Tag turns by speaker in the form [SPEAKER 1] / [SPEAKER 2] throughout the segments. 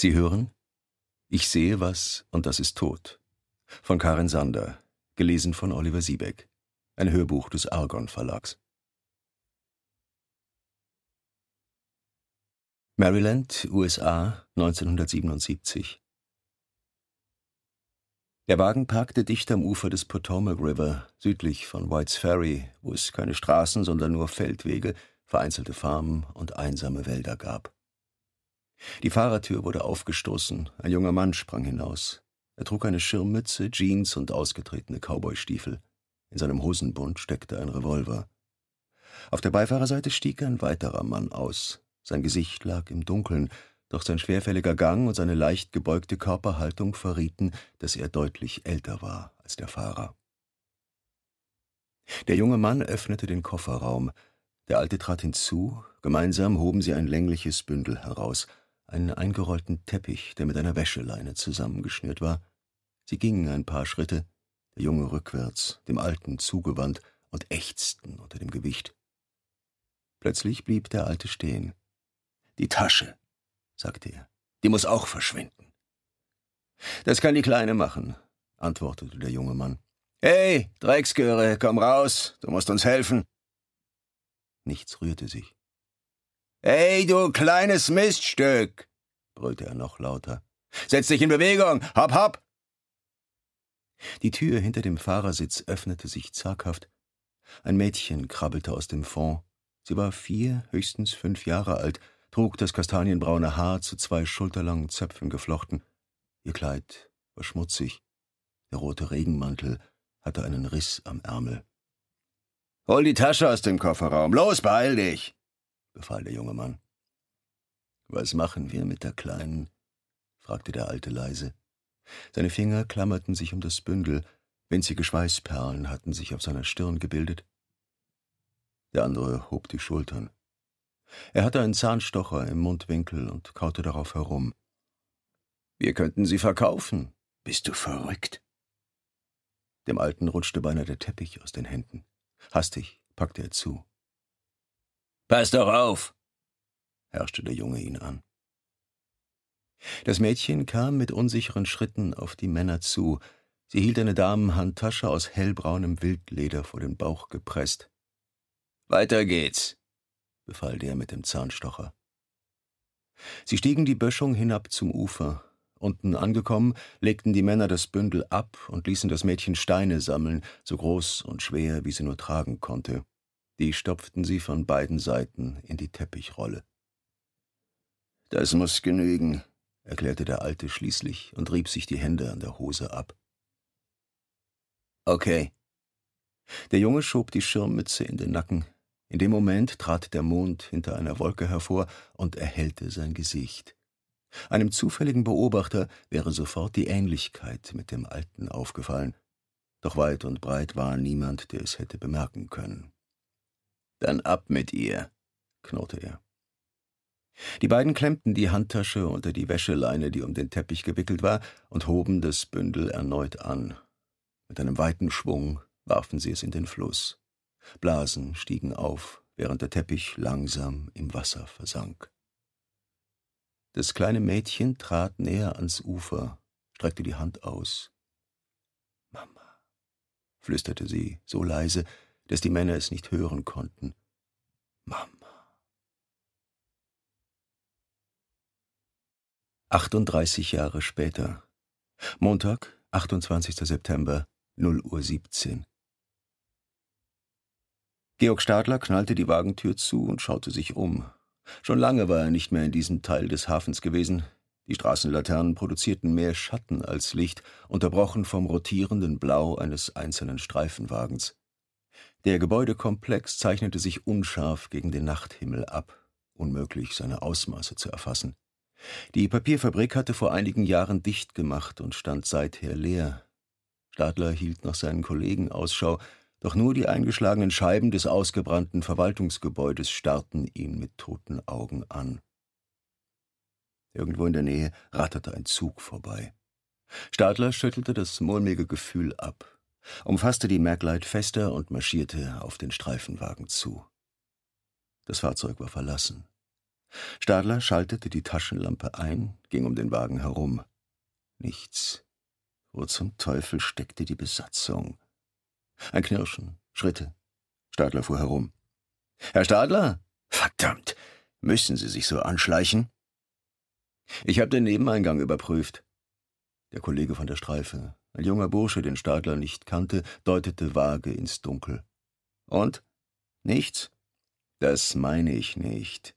[SPEAKER 1] Sie hören Ich sehe was und das ist tot von Karin Sander, gelesen von Oliver Siebeck, ein Hörbuch des Argon Verlags. Maryland, USA, 1977. Der Wagen parkte dicht am Ufer des Potomac River, südlich von White's Ferry, wo es keine Straßen, sondern nur Feldwege, vereinzelte Farmen und einsame Wälder gab. Die Fahrertür wurde aufgestoßen, ein junger Mann sprang hinaus. Er trug eine Schirmmütze, Jeans und ausgetretene Cowboystiefel. In seinem Hosenbund steckte ein Revolver. Auf der Beifahrerseite stieg ein weiterer Mann aus. Sein Gesicht lag im Dunkeln, doch sein schwerfälliger Gang und seine leicht gebeugte Körperhaltung verrieten, dass er deutlich älter war als der Fahrer. Der junge Mann öffnete den Kofferraum. Der Alte trat hinzu. Gemeinsam hoben sie ein längliches Bündel heraus einen eingerollten Teppich, der mit einer Wäscheleine zusammengeschnürt war. Sie gingen ein paar Schritte, der Junge rückwärts, dem Alten zugewandt, und ächzten unter dem Gewicht. Plötzlich blieb der Alte stehen. Die Tasche, sagte er, die muss auch verschwinden. Das kann die Kleine machen, antwortete der junge Mann. Hey, Drecksgöre, komm raus, du musst uns helfen. Nichts rührte sich. Hey, du kleines Miststück, brüllte er noch lauter. Setz dich in Bewegung, hopp, hopp! Die Tür hinter dem Fahrersitz öffnete sich zaghaft. Ein Mädchen krabbelte aus dem Fond. Sie war vier, höchstens fünf Jahre alt, trug das kastanienbraune Haar zu zwei schulterlangen Zöpfen geflochten. Ihr Kleid war schmutzig. Der rote Regenmantel hatte einen Riss am Ärmel. Hol die Tasche aus dem Kofferraum. Los, beeil dich! Befahl der junge Mann. Was machen wir mit der Kleinen? fragte der Alte leise. Seine Finger klammerten sich um das Bündel, winzige Schweißperlen hatten sich auf seiner Stirn gebildet. Der andere hob die Schultern. Er hatte einen Zahnstocher im Mundwinkel und kaute darauf herum. Wir könnten sie verkaufen. Bist du verrückt? Dem Alten rutschte beinahe der Teppich aus den Händen. Hastig packte er zu. Pass doch auf! herrschte der Junge ihn an. Das Mädchen kam mit unsicheren Schritten auf die Männer zu. Sie hielt eine Damenhandtasche aus hellbraunem Wildleder vor den Bauch gepresst. Weiter geht's, befahl der mit dem Zahnstocher. Sie stiegen die Böschung hinab zum Ufer. Unten angekommen, legten die Männer das Bündel ab und ließen das Mädchen Steine sammeln, so groß und schwer, wie sie nur tragen konnte. Die stopften sie von beiden Seiten in die Teppichrolle. Das muss genügen, erklärte der Alte schließlich und rieb sich die Hände an der Hose ab. Okay. Der Junge schob die Schirmmütze in den Nacken. In dem Moment trat der Mond hinter einer Wolke hervor und erhellte sein Gesicht. Einem zufälligen Beobachter wäre sofort die Ähnlichkeit mit dem Alten aufgefallen, doch weit und breit war niemand, der es hätte bemerken können. Dann ab mit ihr, knurrte er. Die beiden klemmten die Handtasche unter die Wäscheleine, die um den Teppich gewickelt war, und hoben das Bündel erneut an. Mit einem weiten Schwung warfen sie es in den Fluss. Blasen stiegen auf, während der Teppich langsam im Wasser versank. Das kleine Mädchen trat näher ans Ufer, streckte die Hand aus. Mama, flüsterte sie so leise, dass die Männer es nicht hören konnten. Mama. 38 Jahre später. Montag, 28. September, 0 Uhr 17. Georg Stadler knallte die Wagentür zu und schaute sich um. Schon lange war er nicht mehr in diesem Teil des Hafens gewesen. Die Straßenlaternen produzierten mehr Schatten als Licht, unterbrochen vom rotierenden Blau eines einzelnen Streifenwagens. Der Gebäudekomplex zeichnete sich unscharf gegen den Nachthimmel ab, unmöglich seine Ausmaße zu erfassen. Die Papierfabrik hatte vor einigen Jahren dicht gemacht und stand seither leer. Stadler hielt nach seinen Kollegen Ausschau, doch nur die eingeschlagenen Scheiben des ausgebrannten Verwaltungsgebäudes starrten ihn mit toten Augen an. Irgendwo in der Nähe ratterte ein Zug vorbei. Stadler schüttelte das mulmige Gefühl ab umfasste die Maglite fester und marschierte auf den Streifenwagen zu. Das Fahrzeug war verlassen. Stadler schaltete die Taschenlampe ein, ging um den Wagen herum. Nichts. Wo zum Teufel steckte die Besatzung? Ein Knirschen, Schritte. Stadler fuhr herum. Herr Stadler? Verdammt! Müssen Sie sich so anschleichen? Ich habe den Nebeneingang überprüft. Der Kollege von der Streife, ein junger Bursche, den Stadler nicht kannte, deutete vage ins Dunkel. Und? Nichts? Das meine ich nicht.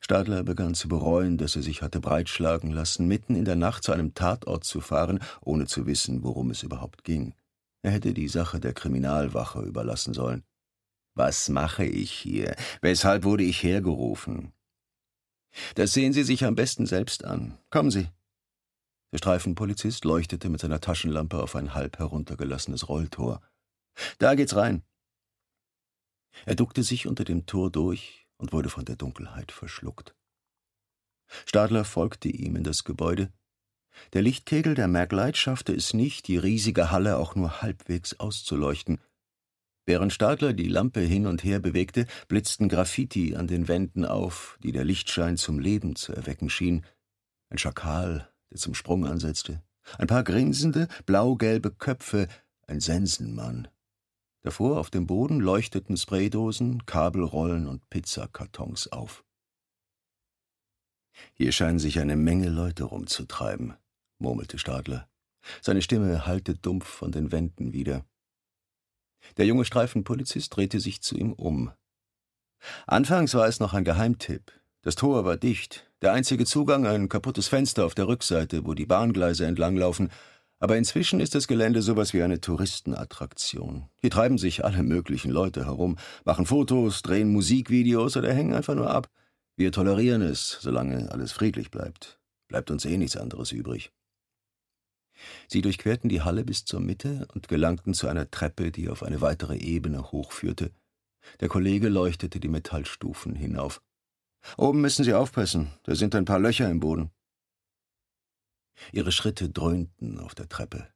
[SPEAKER 1] Stadler begann zu bereuen, dass er sich hatte breitschlagen lassen, mitten in der Nacht zu einem Tatort zu fahren, ohne zu wissen, worum es überhaupt ging. Er hätte die Sache der Kriminalwache überlassen sollen. Was mache ich hier? Weshalb wurde ich hergerufen? Das sehen Sie sich am besten selbst an. Kommen Sie. Der Streifenpolizist leuchtete mit seiner Taschenlampe auf ein halb heruntergelassenes Rolltor. Da geht's rein. Er duckte sich unter dem Tor durch und wurde von der Dunkelheit verschluckt. Stadler folgte ihm in das Gebäude. Der Lichtkegel der Maglite schaffte es nicht, die riesige Halle auch nur halbwegs auszuleuchten. Während Stadler die Lampe hin und her bewegte, blitzten Graffiti an den Wänden auf, die der Lichtschein zum Leben zu erwecken schien. Ein Schakal, der zum Sprung ansetzte, ein paar grinsende, blau-gelbe Köpfe, ein Sensenmann. Davor auf dem Boden leuchteten Spraydosen, Kabelrollen und Pizzakartons auf. Hier scheinen sich eine Menge Leute rumzutreiben, murmelte Stadler. Seine Stimme hallte dumpf von den Wänden wieder. Der junge Streifenpolizist drehte sich zu ihm um. Anfangs war es noch ein Geheimtipp. Das Tor war dicht, der einzige Zugang ein kaputtes Fenster auf der Rückseite, wo die Bahngleise entlanglaufen, aber inzwischen ist das Gelände sowas wie eine Touristenattraktion. Hier treiben sich alle möglichen Leute herum, machen Fotos, drehen Musikvideos oder hängen einfach nur ab. Wir tolerieren es, solange alles friedlich bleibt. Bleibt uns eh nichts anderes übrig. Sie durchquerten die Halle bis zur Mitte und gelangten zu einer Treppe, die auf eine weitere Ebene hochführte. Der Kollege leuchtete die Metallstufen hinauf. Oben müssen Sie aufpassen, da sind ein paar Löcher im Boden. Ihre Schritte dröhnten auf der Treppe.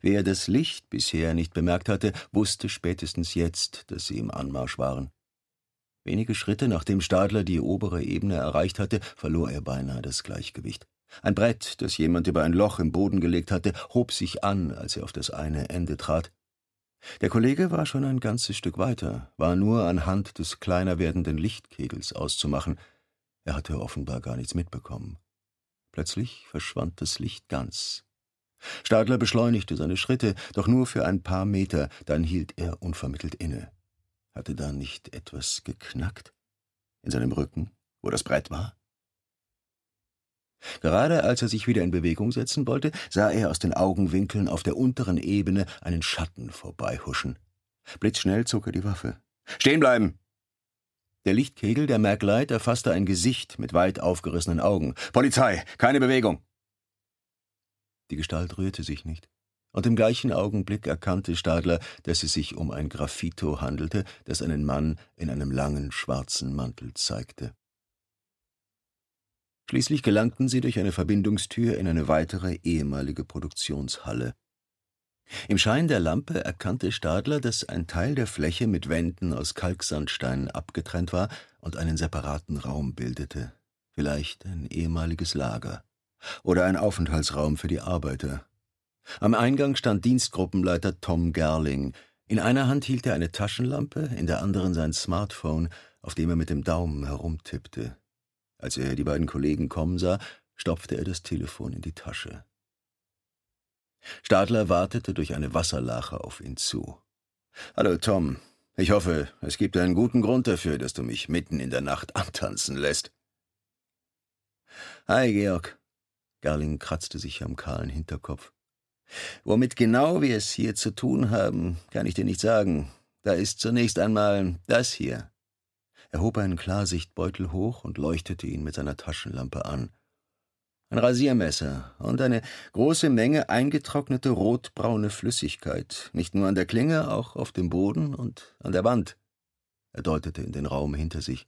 [SPEAKER 1] Wer das Licht bisher nicht bemerkt hatte, wusste spätestens jetzt, dass sie im Anmarsch waren. Wenige Schritte nachdem Stadler die obere Ebene erreicht hatte, verlor er beinahe das Gleichgewicht. Ein Brett, das jemand über ein Loch im Boden gelegt hatte, hob sich an, als er auf das eine Ende trat. Der Kollege war schon ein ganzes Stück weiter, war nur anhand des kleiner werdenden Lichtkegels auszumachen. Er hatte offenbar gar nichts mitbekommen. Plötzlich verschwand das Licht ganz. Stadler beschleunigte seine Schritte, doch nur für ein paar Meter, dann hielt er unvermittelt inne. Hatte da nicht etwas geknackt? In seinem Rücken, wo das Brett war? Gerade als er sich wieder in Bewegung setzen wollte, sah er aus den Augenwinkeln auf der unteren Ebene einen Schatten vorbeihuschen. Blitzschnell zog er die Waffe. Stehen bleiben! Der Lichtkegel der Merkleit erfasste ein Gesicht mit weit aufgerissenen Augen. Polizei, keine Bewegung! Die Gestalt rührte sich nicht. Und im gleichen Augenblick erkannte Stadler, dass es sich um ein Graffito handelte, das einen Mann in einem langen schwarzen Mantel zeigte. Schließlich gelangten sie durch eine Verbindungstür in eine weitere ehemalige Produktionshalle. Im Schein der Lampe erkannte Stadler, dass ein Teil der Fläche mit Wänden aus Kalksandstein abgetrennt war und einen separaten Raum bildete. Vielleicht ein ehemaliges Lager. Oder ein Aufenthaltsraum für die Arbeiter. Am Eingang stand Dienstgruppenleiter Tom Gerling. In einer Hand hielt er eine Taschenlampe, in der anderen sein Smartphone, auf dem er mit dem Daumen herumtippte. Als er die beiden Kollegen kommen sah, stopfte er das Telefon in die Tasche. Stadler wartete durch eine Wasserlache auf ihn zu. Hallo, Tom. Ich hoffe, es gibt einen guten Grund dafür, dass du mich mitten in der Nacht antanzen lässt. Hi, Georg. Garling kratzte sich am kahlen Hinterkopf. Womit genau wir es hier zu tun haben, kann ich dir nicht sagen. Da ist zunächst einmal das hier. Er hob einen Klarsichtbeutel hoch und leuchtete ihn mit seiner Taschenlampe an ein Rasiermesser und eine große Menge eingetrocknete rotbraune Flüssigkeit, nicht nur an der Klinge, auch auf dem Boden und an der Wand. Er deutete in den Raum hinter sich.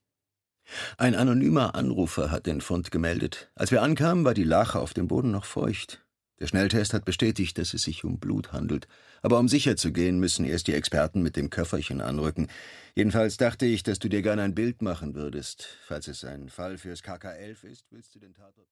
[SPEAKER 1] Ein anonymer Anrufer hat den Fund gemeldet. Als wir ankamen, war die Lache auf dem Boden noch feucht. Der Schnelltest hat bestätigt, dass es sich um Blut handelt. Aber um sicher zu gehen, müssen erst die Experten mit dem Köfferchen anrücken. Jedenfalls dachte ich, dass du dir gerne ein Bild machen würdest. Falls es ein Fall fürs KK11 ist, willst du den Tatort